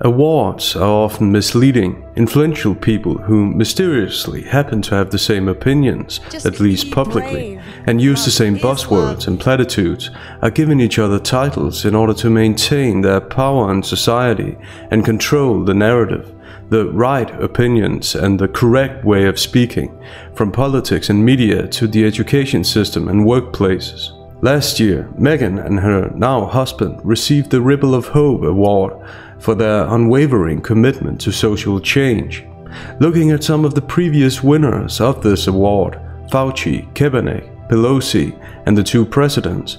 Awards are often misleading. Influential people who mysteriously happen to have the same opinions, Just at least publicly, brave. and use the same buzzwords and platitudes, are giving each other titles in order to maintain their power in society and control the narrative, the right opinions and the correct way of speaking, from politics and media to the education system and workplaces. Last year, Meghan and her now husband received the Ripple of Hope Award for their unwavering commitment to social change. Looking at some of the previous winners of this award, Fauci, Kaepernick, Pelosi, and the two presidents,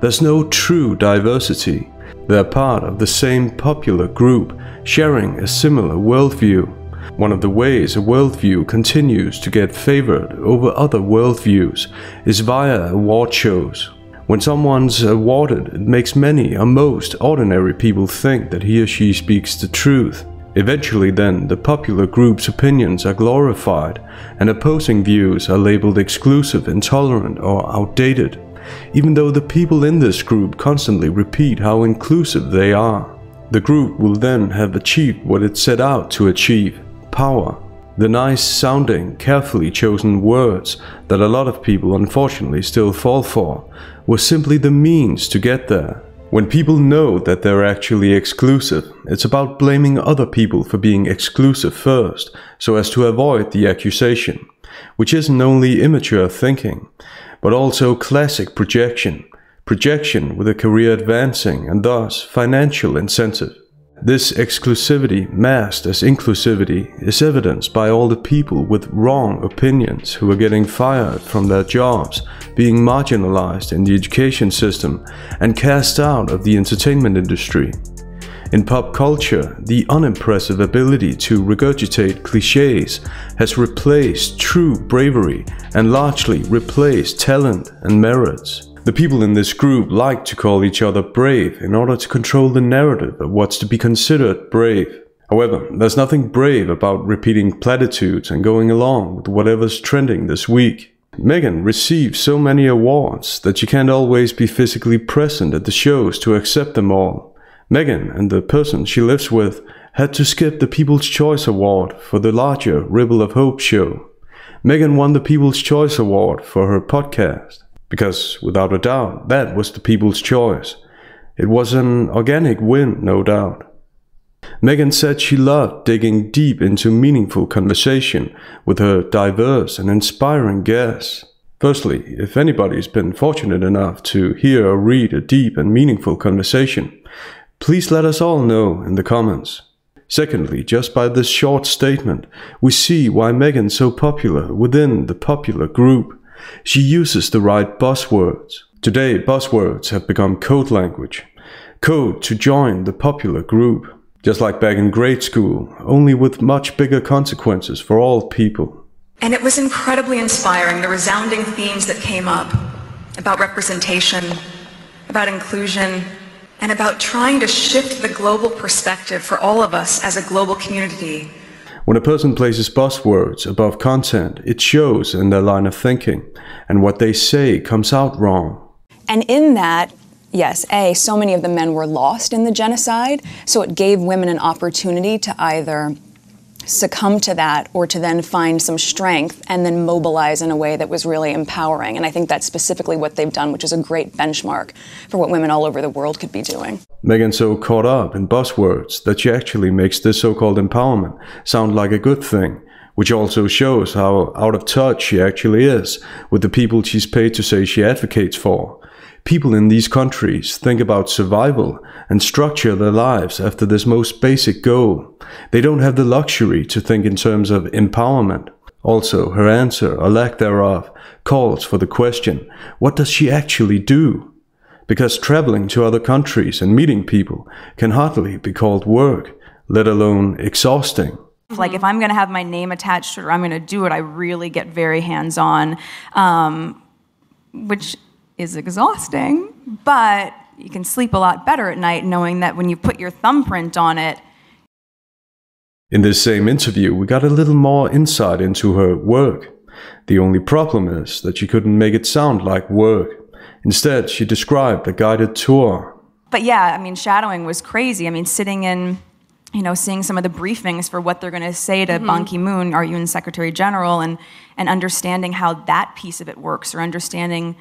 there's no true diversity. They're part of the same popular group, sharing a similar worldview. One of the ways a worldview continues to get favored over other worldviews is via award shows. When someone's uh, awarded, it makes many or most ordinary people think that he or she speaks the truth. Eventually, then, the popular group's opinions are glorified, and opposing views are labeled exclusive, intolerant, or outdated, even though the people in this group constantly repeat how inclusive they are. The group will then have achieved what it set out to achieve power. The nice sounding, carefully chosen words that a lot of people unfortunately still fall for were simply the means to get there. When people know that they're actually exclusive, it's about blaming other people for being exclusive first, so as to avoid the accusation, which isn't only immature thinking, but also classic projection, projection with a career advancing and thus financial incentive. This exclusivity masked as inclusivity is evidenced by all the people with wrong opinions who are getting fired from their jobs, being marginalized in the education system, and cast out of the entertainment industry. In pop culture, the unimpressive ability to regurgitate cliches has replaced true bravery and largely replaced talent and merits. The people in this group like to call each other brave in order to control the narrative of what's to be considered brave. However, there's nothing brave about repeating platitudes and going along with whatever's trending this week. Meghan receives so many awards that she can't always be physically present at the shows to accept them all. Meghan and the person she lives with had to skip the People's Choice Award for the larger Ripple of Hope show. Meghan won the People's Choice Award for her podcast because, without a doubt, that was the people's choice. It was an organic win, no doubt. Meghan said she loved digging deep into meaningful conversation with her diverse and inspiring guests. Firstly, if anybody's been fortunate enough to hear or read a deep and meaningful conversation, please let us all know in the comments. Secondly, just by this short statement, we see why Meghan's so popular within the popular group. She uses the right buzzwords. Today, buzzwords have become code language. Code to join the popular group. Just like back in grade school, only with much bigger consequences for all people. And it was incredibly inspiring, the resounding themes that came up about representation, about inclusion, and about trying to shift the global perspective for all of us as a global community. When a person places buzzwords above content, it shows in their line of thinking, and what they say comes out wrong. And in that, yes, A, so many of the men were lost in the genocide, so it gave women an opportunity to either succumb to that or to then find some strength and then mobilize in a way that was really empowering. And I think that's specifically what they've done, which is a great benchmark for what women all over the world could be doing. Meghan's so caught up in buzzwords that she actually makes this so-called empowerment sound like a good thing, which also shows how out of touch she actually is with the people she's paid to say she advocates for. People in these countries think about survival and structure their lives after this most basic goal. They don't have the luxury to think in terms of empowerment. Also, her answer, or lack thereof, calls for the question, what does she actually do? Because traveling to other countries and meeting people can hardly be called work, let alone exhausting. Like if I'm going to have my name attached to it or I'm going to do it, I really get very hands-on, um, which is exhausting, but you can sleep a lot better at night knowing that when you put your thumbprint on it, In this same interview, we got a little more insight into her work. The only problem is that she couldn't make it sound like work. Instead, she described a guided tour. but yeah, I mean, shadowing was crazy. I mean, sitting in you know, seeing some of the briefings for what they're going to say to mm-hmm. Ban Ki-moon, our UN Secretary General, and and understanding how that piece of it works, or understanding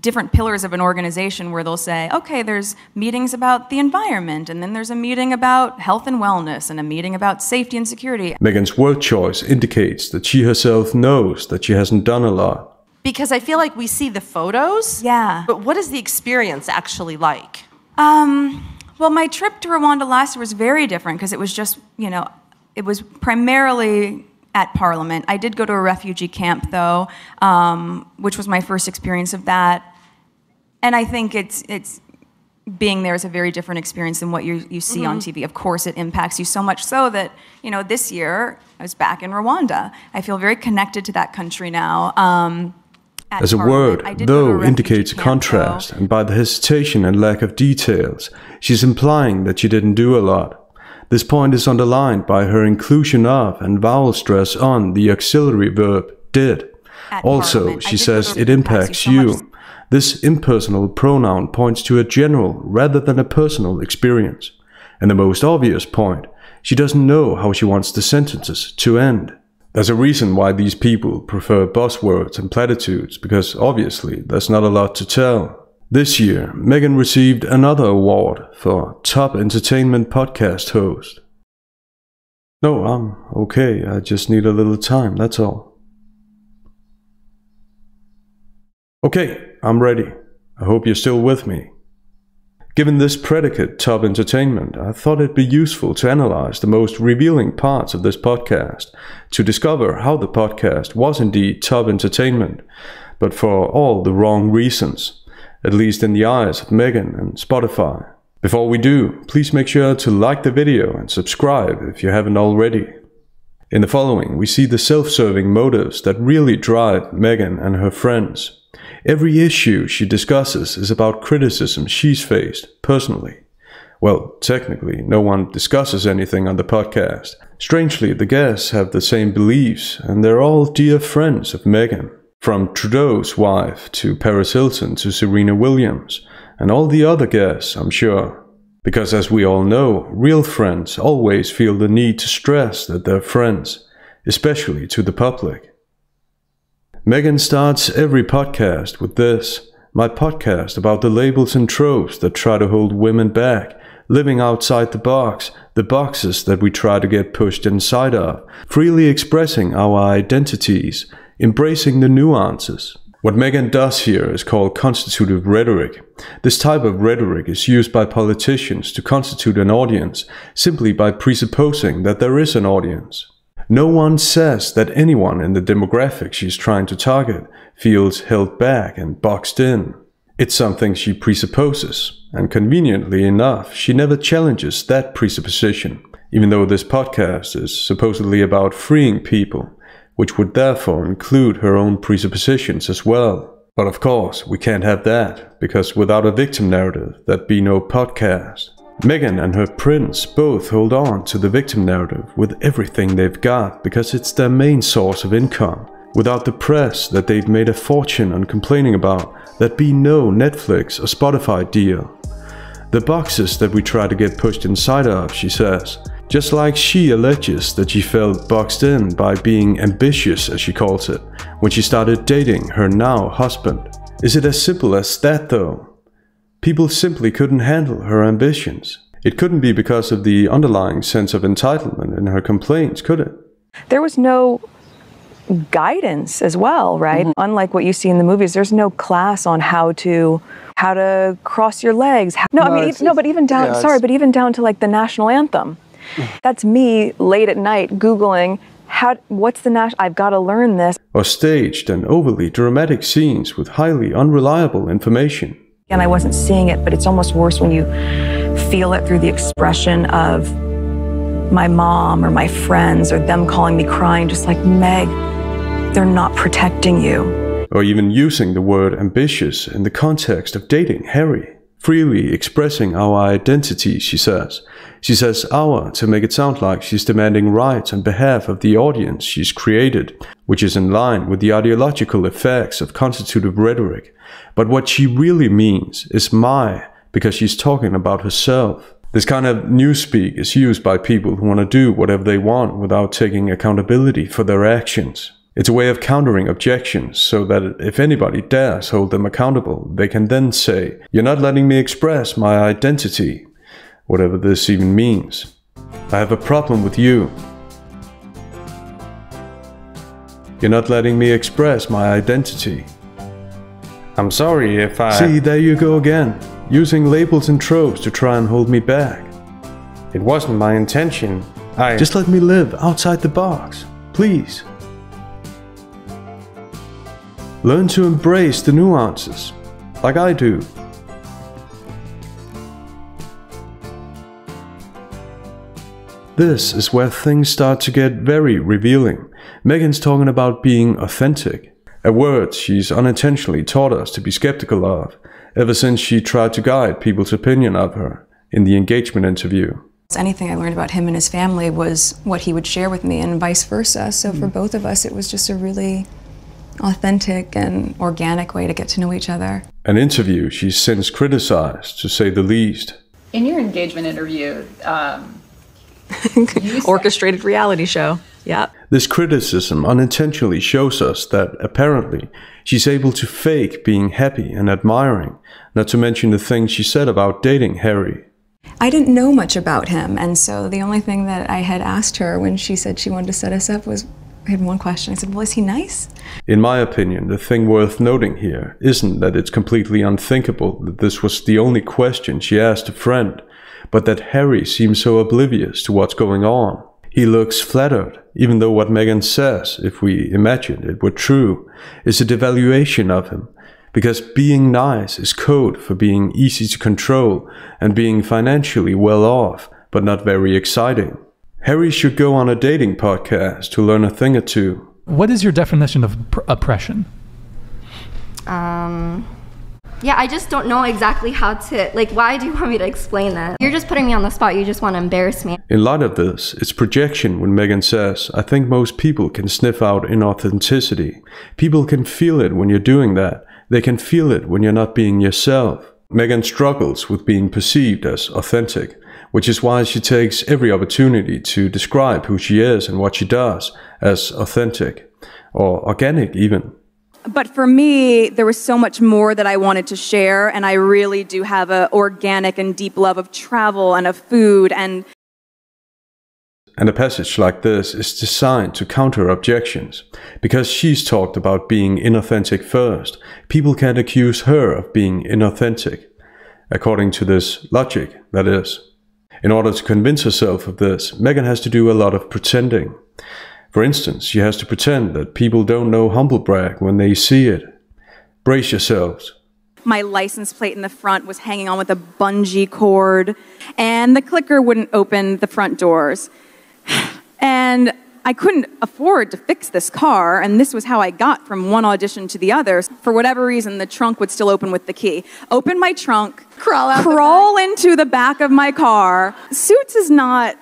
different pillars of an organization where they'll say, okay, there's meetings about the environment, and then there's a meeting about health and wellness, and a meeting about safety and security. Meghan's word choice indicates that she herself knows that she hasn't done a lot. Because I feel like we see the photos. Yeah. But what is the experience actually like? Um, well, my trip to Rwanda last year was very different because it was just, you know, it was primarily at Parliament. I did go to a refugee camp, though, um, which was my first experience of that. And I think it's, it's being there is a very different experience than what you, you see on TV. Of course, it impacts you so much so that, you know, this year I was back in Rwanda. I feel very connected to that country now. Um, As a Parliament. I word, did a though, indicates a camp, contrast, though. and by the hesitation and lack of details, she's implying that she didn't do a lot. This point is underlined by her inclusion of and vowel stress on the auxiliary verb did. At Also. I she says it impacts capacity so much- you. This impersonal pronoun points to a general rather than a personal experience. And the most obvious point, she doesn't know how she wants the sentences to end. There's a reason why these people prefer buzzwords and platitudes, because obviously there's not a lot to tell. This year, Meghan received another award for Top Entertainment Podcast Host. No, I'm okay. I just need a little time, that's all. Okay, I'm ready. I hope you're still with me. Given this predicate, top entertainment, I thought it'd be useful to analyze the most revealing parts of this podcast, to discover how the podcast was indeed top entertainment, but for all the wrong reasons, at least in the eyes of Meghan and Spotify. Before we do, please make sure to like the video and subscribe if you haven't already. In the following, we see the self serving motives that really drive Meghan and her friends. Every issue she discusses is about criticism she's faced personally. Well, technically, no one discusses anything on the podcast. Strangely, the guests have the same beliefs, and they're all dear friends of Meghan. From Trudeau's wife to Paris Hilton to Serena Williams, and all the other guests, I'm sure. Because as we all know, real friends always feel the need to stress that they're friends, especially to the public. Meghan starts every podcast with this my podcast about the labels and tropes that try to hold women back, living outside the box, the boxes that we try to get pushed inside of, freely expressing our identities, embracing the nuances. What Meghan does here is called constitutive rhetoric. This type of rhetoric is used by politicians to constitute an audience simply by presupposing that there is an audience. No one says that anyone in the demographic she's trying to target feels held back and boxed in. It's something she presupposes, and conveniently enough, she never challenges that presupposition, even though this podcast is supposedly about freeing people, which would therefore include her own presuppositions as well. But of course, we can't have that, because without a victim narrative, there'd be no podcast. Meghan and her prince both hold on to the victim narrative with everything they've got because it's their main source of income. Without the press that they've made a fortune on complaining about, there'd be no Netflix or Spotify deal. The boxes that we try to get pushed inside of, she says. Just like she alleges that she felt boxed in by being ambitious, as she calls it, when she started dating her now husband. Is it as simple as that though? People simply couldn't handle her ambitions. It couldn't be because of the underlying sense of entitlement in her complaints, could it? there was no guidance as well, right? Mm-hmm. Unlike what you see in the movies, there's no class on how to how to cross your legs. How- no, I mean, it's- e- no, but even down. yeah, sorry, but even down to like the national anthem. That's me late at night googling how. What's the national? I've got to learn this. Or staged and overly dramatic scenes with highly unreliable information. and I wasn't seeing it, but it's almost worse when you feel it through the expression of my mom or my friends or them calling me crying, just like, Meg, they're not protecting you. or even using the word ambitious in the context of dating Harry. Freely expressing our identity, she says. She says our to make it sound like she's demanding rights on behalf of the audience she's created, which is in line with the ideological effects of constitutive rhetoric. But what she really means is my, because she's talking about herself. This kind of newspeak is used by people who want to do whatever they want without taking accountability for their actions. It's a way of countering objections so that if anybody dares hold them accountable, they can then say, You're not letting me express my identity, whatever this even means. I have a problem with you. You're not letting me express my identity. I'm sorry if I. See, there you go again, using labels and tropes to try and hold me back. It wasn't my intention. I. Just let me live outside the box, please. Learn to embrace the nuances, like I do. This is where things start to get very revealing. Meghan's talking about being authentic, a word she's unintentionally taught us to be skeptical of, ever since she tried to guide people's opinion of her in the engagement interview. Anything I learned about him and his family was what he would share with me, and vice versa. So for hmm. both of us, it was just a really authentic and organic way to get to know each other. An interview she's since criticized, to say the least. In your engagement interview, um, you said- Orchestrated reality show. Yeah. This criticism unintentionally shows us that apparently she's able to fake being happy and admiring, not to mention the things she said about dating Harry. I didn't know much about him, and so the only thing that I had asked her when she said she wanted to set us up was I had one question. I said, Well, is he nice? In my opinion, the thing worth noting here isn't that it's completely unthinkable that this was the only question she asked a friend, but that Harry seems so oblivious to what's going on. He looks flattered, even though what Meghan says, if we imagine it were true, is a devaluation of him. Because being nice is code for being easy to control and being financially well off, but not very exciting. Harry should go on a dating podcast to learn a thing or two. What is your definition of pr- oppression? Um, yeah, I just don't know exactly how to, like, why do you want me to explain that? You're just putting me on the spot. You just want to embarrass me. In light of this, it's projection when Meghan says, I think most people can sniff out inauthenticity. People can feel it when you're doing that. They can feel it when you're not being yourself. Meghan struggles with being perceived as authentic, which is why she takes every opportunity to describe who she is and what she does as authentic, or organic even. But for me, there was so much more that I wanted to share, and I really do have an organic and deep love of travel and of food and And a passage like this is designed to counter objections. Because she's talked about being inauthentic first, people can't accuse her of being inauthentic. According to this logic, that is. In order to convince herself of this, Meghan has to do a lot of pretending. For instance, she has to pretend that people don't know humblebrag when they see it. Brace yourselves. my license plate in the front was hanging on with a bungee cord, and the clicker wouldn't open the front doors. And I couldn't afford to fix this car, and this was how I got from one audition to the other. For whatever reason, the trunk would still open with the key. Open my trunk, Crawl out the crawl into the back of my car. Suits is not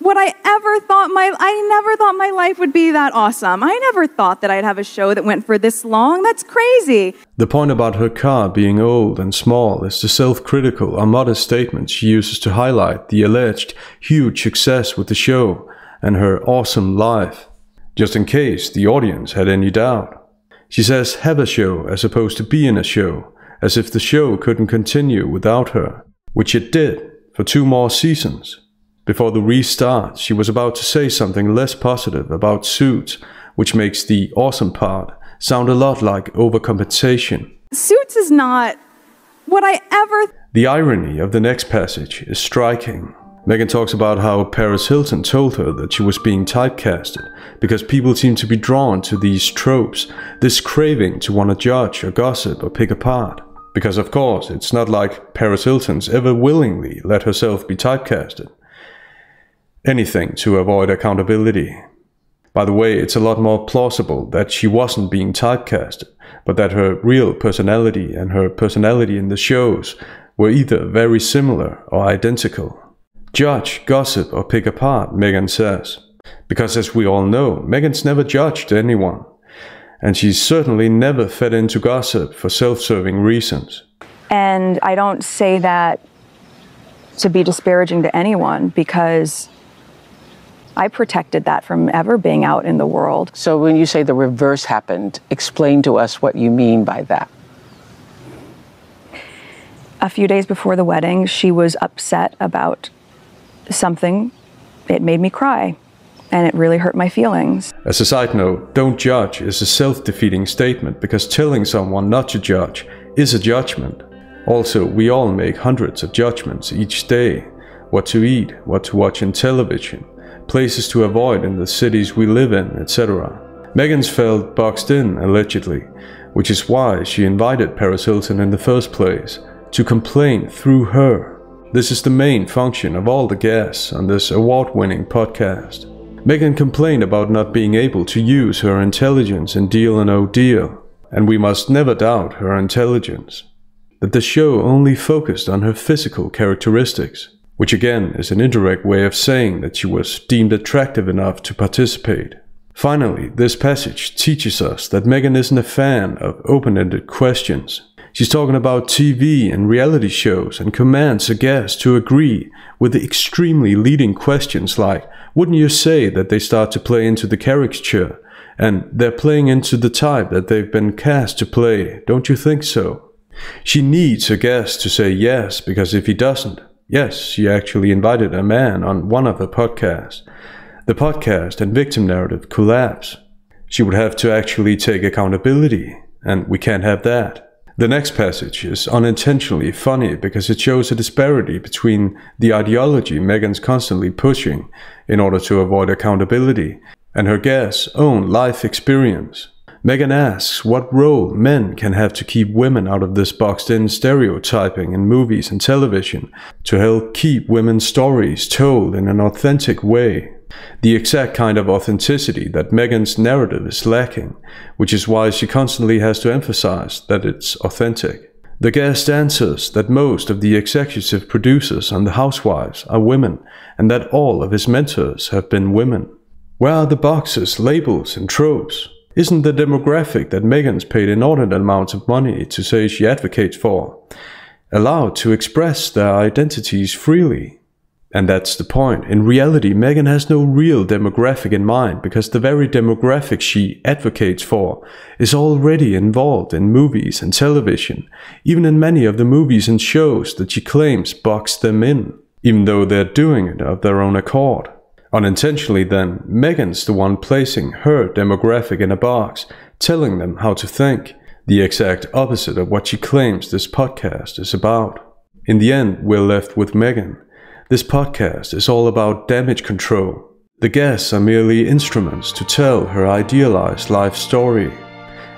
what I ever thought my I never thought my life would be that awesome. I never thought that I'd have a show that went for this long. That's crazy. The point about her car being old and small is the self critical or modest statement she uses to highlight the alleged huge success with the show and her awesome life, just in case the audience had any doubt. She says have a show as opposed to be in a show, as if the show couldn't continue without her, which it did for two more seasons. Before the restart, she was about to say something less positive about suits, which makes the awesome part sound a lot like overcompensation. Suits is not what I ever The irony of the next passage is striking. Meghan talks about how Paris Hilton told her that she was being typecasted because people seem to be drawn to these tropes, this craving to want to judge or gossip or pick apart. Because, of course, it's not like Paris Hilton's ever willingly let herself be typecasted. Anything to avoid accountability. By the way, it's a lot more plausible that she wasn't being typecasted, but that her real personality and her personality in the shows were either very similar or identical. Judge, gossip, or pick apart, Meghan says. Because as we all know, Meghan's never judged anyone. And she's certainly never fed into gossip for self serving reasons. And I don't say that to be disparaging to anyone because I protected that from ever being out in the world. So when you say the reverse happened, explain to us what you mean by that. A few days before the wedding, she was upset about something. It made me cry, and it really hurt my feelings. As a side note, don't judge is a self defeating statement because telling someone not to judge is a judgment. Also, we all make hundreds of judgments each day what to eat, what to watch in television, places to avoid in the cities we live in, etc. Meghan's felt boxed in, allegedly, which is why she invited Paris Hilton in the first place to complain through her. This is the main function of all the guests on this award winning podcast. Meghan complained about not being able to use her intelligence in Deal or No Deal, and we must never doubt her intelligence. That the show only focused on her physical characteristics, which again is an indirect way of saying that she was deemed attractive enough to participate. Finally, this passage teaches us that Meghan isn't a fan of open ended questions She's talking about TV and reality shows and commands a guest to agree with the extremely leading questions like, wouldn't you say that they start to play into the caricature? And they're playing into the type that they've been cast to play, don't you think so? She needs a guest to say yes, because if he doesn't, yes, she actually invited a man on one of her podcasts. The podcast and victim narrative collapse. She would have to actually take accountability, and we can't have that. The next passage is unintentionally funny because it shows a disparity between the ideology Meghan's constantly pushing in order to avoid accountability and her guest's own life experience. Meghan asks what role men can have to keep women out of this boxed in stereotyping in movies and television to help keep women's stories told in an authentic way the exact kind of authenticity that Meghan's narrative is lacking, which is why she constantly has to emphasize that it's authentic. The guest answers that most of the executive producers on The Housewives are women, and that all of his mentors have been women. Where are the boxes, labels, and tropes? Isn't the demographic that Meghan's paid inordinate amounts of money to say she advocates for allowed to express their identities freely? And that's the point. In reality, Meghan has no real demographic in mind because the very demographic she advocates for is already involved in movies and television, even in many of the movies and shows that she claims box them in, even though they're doing it of their own accord. Unintentionally, then, Meghan's the one placing her demographic in a box, telling them how to think, the exact opposite of what she claims this podcast is about. In the end, we're left with Meghan this podcast is all about damage control. The guests are merely instruments to tell her idealized life story.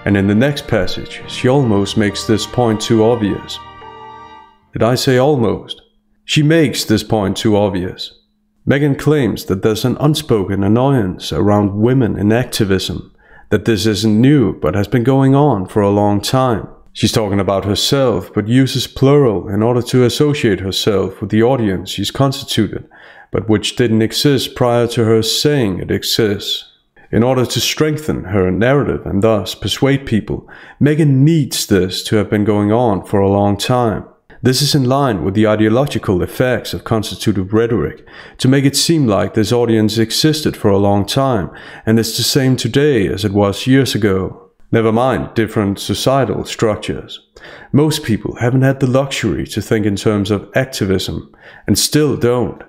And in the next passage, she almost makes this point too obvious. Did I say almost? She makes this point too obvious. Meghan claims that there's an unspoken annoyance around women in activism, that this isn't new but has been going on for a long time. She's talking about herself, but uses plural in order to associate herself with the audience she's constituted, but which didn't exist prior to her saying it exists. In order to strengthen her narrative and thus persuade people, Meghan needs this to have been going on for a long time. This is in line with the ideological effects of constitutive rhetoric, to make it seem like this audience existed for a long time, and it's the same today as it was years ago. Never mind different societal structures. Most people haven't had the luxury to think in terms of activism, and still don't.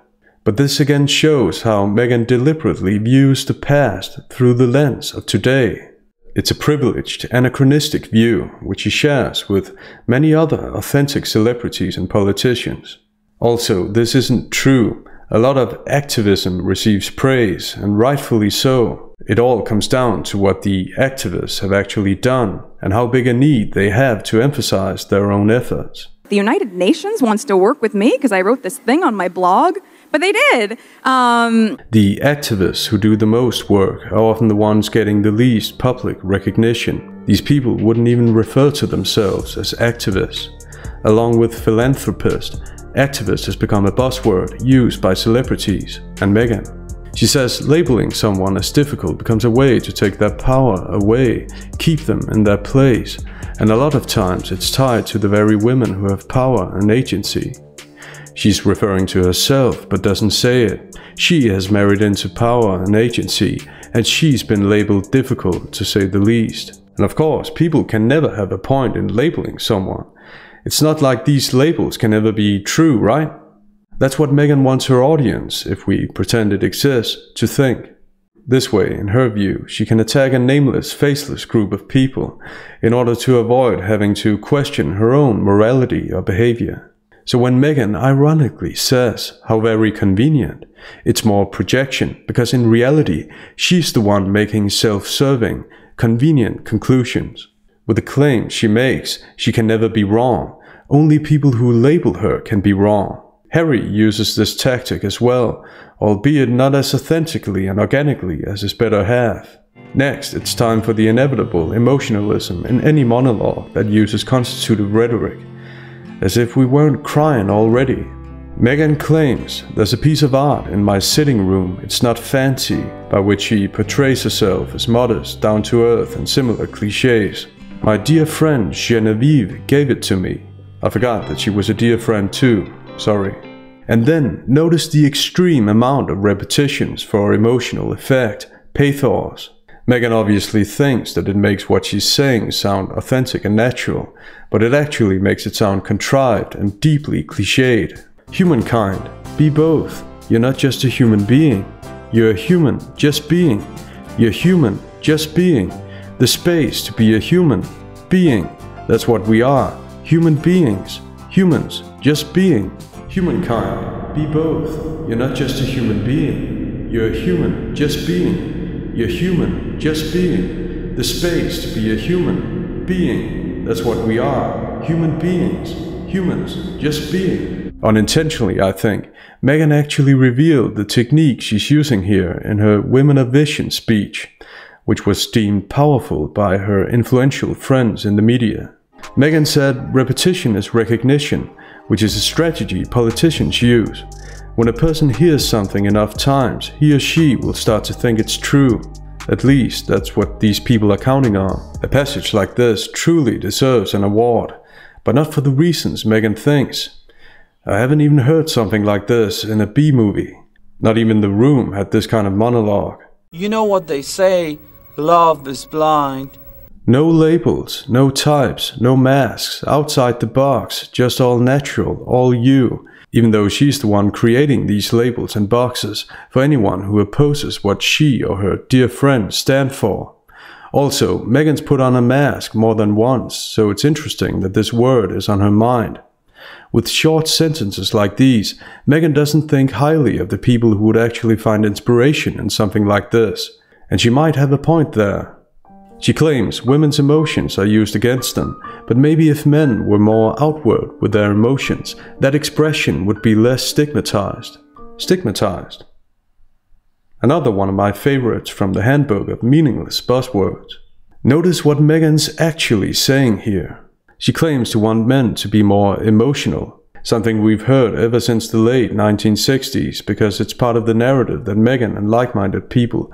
But this again shows how Meghan deliberately views the past through the lens of today. It's a privileged, anachronistic view which she shares with many other authentic celebrities and politicians. Also, this isn't true. A lot of activism receives praise, and rightfully so. It all comes down to what the activists have actually done and how big a need they have to emphasize their own efforts. The United Nations wants to work with me because I wrote this thing on my blog, but they did. Um, the activists who do the most work are often the ones getting the least public recognition. These people wouldn't even refer to themselves as activists. Along with philanthropist, activist has become a buzzword used by celebrities and Meghan. She says labeling someone as difficult becomes a way to take their power away, keep them in their place, and a lot of times it's tied to the very women who have power and agency. She's referring to herself but doesn't say it. She has married into power and agency, and she's been labeled difficult to say the least. And of course, people can never have a point in labeling someone. It's not like these labels can ever be true, right? That's what Meghan wants her audience, if we pretend it exists, to think. This way, in her view, she can attack a nameless, faceless group of people in order to avoid having to question her own morality or behavior. So when Meghan ironically says how very convenient, it's more projection because in reality she's the one making self-serving, convenient conclusions. With the claims she makes, she can never be wrong. Only people who label her can be wrong. Harry uses this tactic as well, albeit not as authentically and organically as his better half. Next, it's time for the inevitable emotionalism in any monologue that uses constitutive rhetoric as if we weren't crying already. Meghan claims there's a piece of art in my sitting room, it's not fancy, by which she portrays herself as modest, down to earth, and similar cliches. My dear friend Genevieve gave it to me. I forgot that she was a dear friend too, sorry. And then notice the extreme amount of repetitions for emotional effect, pathos, Meghan obviously thinks that it makes what she's saying sound authentic and natural, but it actually makes it sound contrived and deeply cliched. Humankind, be both. You're not just a human being. You're a human, just being. You're human, just being. The space to be a human, being. That's what we are. Human beings. Humans, just being. Humankind, be both. You're not just a human being. You're a human, just being. You're human, just being. The space to be a human being. That's what we are. Human beings. Humans, just being. Unintentionally, I think, Meghan actually revealed the technique she's using here in her Women of Vision speech, which was deemed powerful by her influential friends in the media. Meghan said repetition is recognition, which is a strategy politicians use. When a person hears something enough times, he or she will start to think it's true. At least, that's what these people are counting on. A passage like this truly deserves an award, but not for the reasons Meghan thinks. I haven't even heard something like this in a B movie. Not even The Room had this kind of monologue. You know what they say, love is blind. No labels, no types, no masks, outside the box, just all natural, all you even though she's the one creating these labels and boxes for anyone who opposes what she or her dear friends stand for. Also, Meghan's put on a mask more than once, so it's interesting that this word is on her mind. With short sentences like these, Meghan doesn't think highly of the people who would actually find inspiration in something like this. And she might have a point there. She claims women's emotions are used against them, but maybe if men were more outward with their emotions, that expression would be less stigmatized. Stigmatized. Another one of my favorites from the handbook of meaningless buzzwords. Notice what Meghan's actually saying here. She claims to want men to be more emotional, something we've heard ever since the late 1960s because it's part of the narrative that Meghan and like-minded people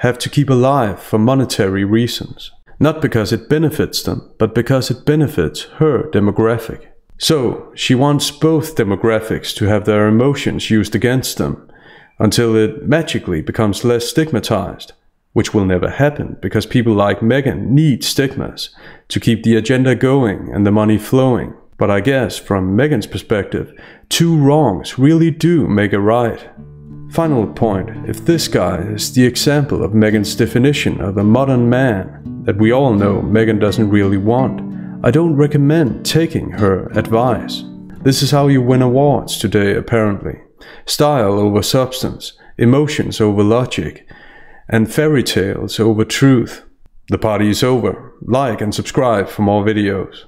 have to keep alive for monetary reasons. Not because it benefits them, but because it benefits her demographic. So, she wants both demographics to have their emotions used against them, until it magically becomes less stigmatized, which will never happen because people like Meghan need stigmas to keep the agenda going and the money flowing. But I guess from Meghan's perspective, two wrongs really do make a right. Final point, if this guy is the example of Meghan's definition of a modern man that we all know Meghan doesn't really want, I don't recommend taking her advice. This is how you win awards today apparently. Style over substance, emotions over logic, and fairy tales over truth. The party is over. Like and subscribe for more videos.